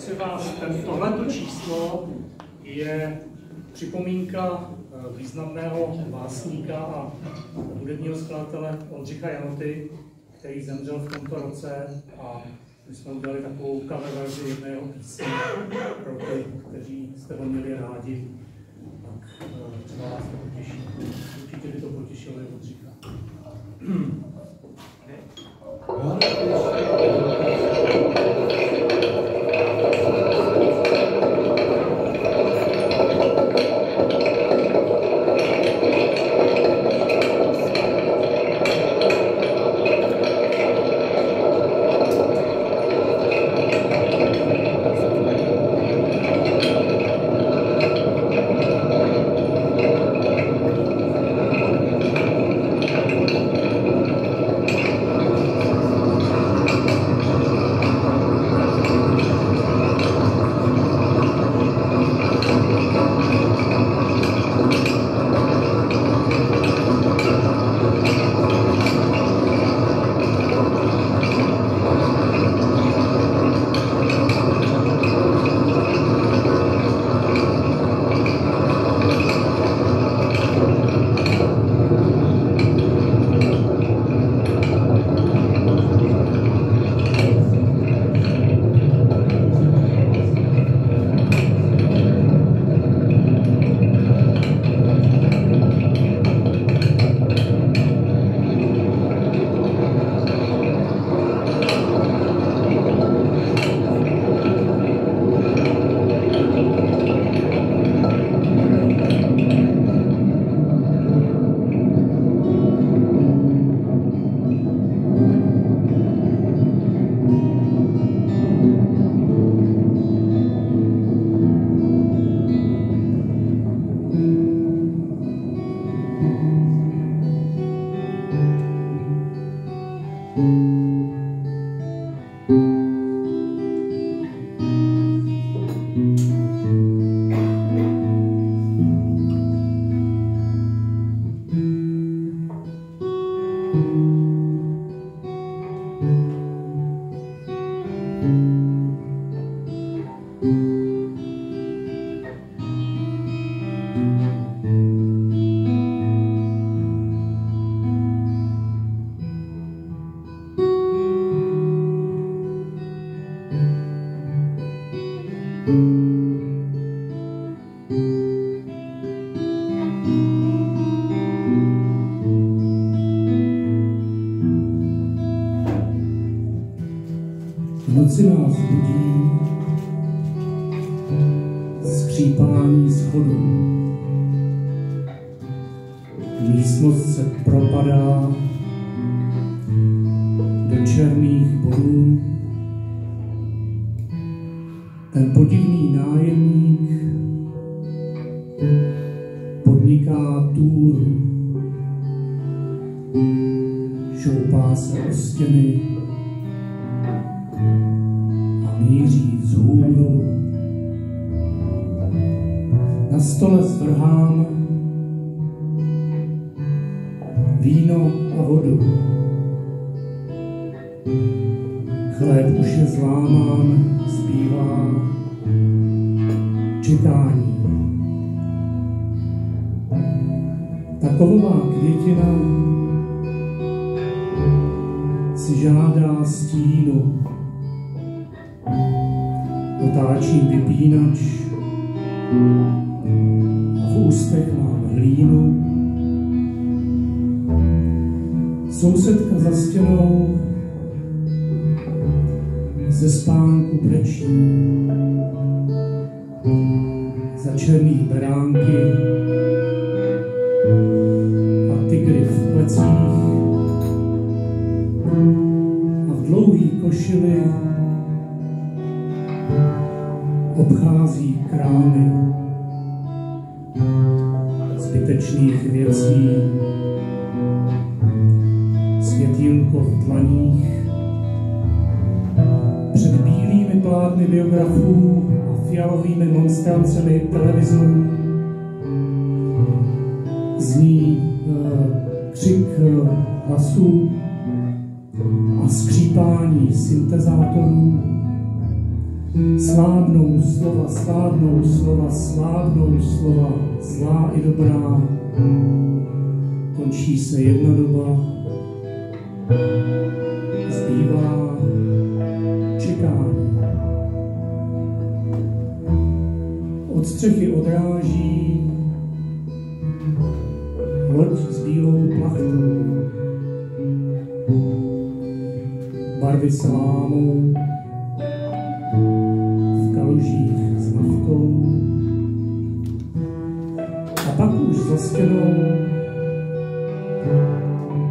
prosím vás, tohleto číslo je připomínka eh, významného básníka a hudebního skladatele Oldřicha Janoty, který zemřel v tomto roce a my jsme udělali takovou cover verzi jedného písně pro ty, kteří jste ho měli rádi, tak eh, třeba vás to potěší. Určitě by to potěšilo i Oldřicha. noci nás budí skřípání schodů. Místnost se propadá do černých bodů. Ten podivný nájemník podniká túru. Šoupá se o stěny, míří vzhůru. Na stole svrhám víno a vodu. Chléb už je zlámán, zbývá čekání. Taková květina si žádá stínu otáčím vypínač a v ústech mám hlínu. Sousedka za stěnou ze spánku brečí. Za černý beránky a tygry v plecích a v dlouhý košili obchází krámy zbytečných věcí, světýlko v tlaních, plátny biografů a fialovými monstrancemi televizorů zní uh, křik uh, hlasů a skřípání syntezátorů Slábnou slova, slábnou slova, slábnou slova, zlá i dobrá. Končí se jedna doba, zbývá čekání. Od střechy odráží loď s bílou plachtou. Barvy se lámou v kalužích s naftou. A pak už za stěnou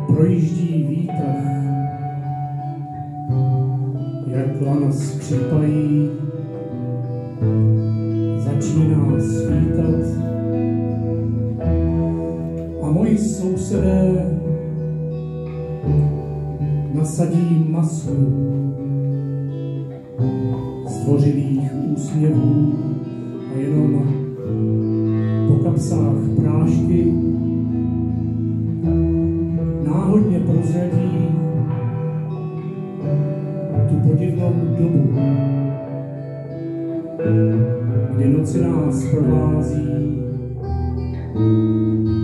projíždí výtah, jak lana skřípají, začíná svítat a moji sousedé nasadí masku zdvořilých úsměvů a jenom po kapsách prášky noci nás provází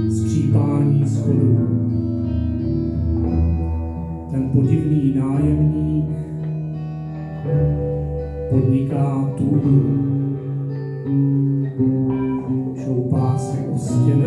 skřípání schodů. Ten podivný nájemník podniká túru, šoupá se o stěny